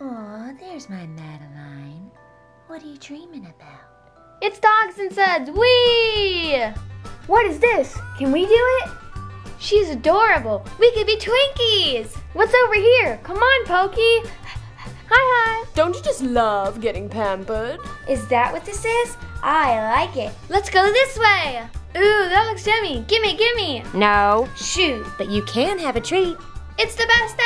Aw, there's my Madeline. What are you dreaming about? It's Dogs and Suds. Wee! What is this? Can we do it? She's adorable. We could be Twinkies. What's over here? Come on, Pokey. Hi, hi. Don't you just love getting pampered? Is that what this is? I like it. Let's go this way. Ooh, that looks yummy. Gimme, gimme. No, Shoot. but you can have a treat. It's the best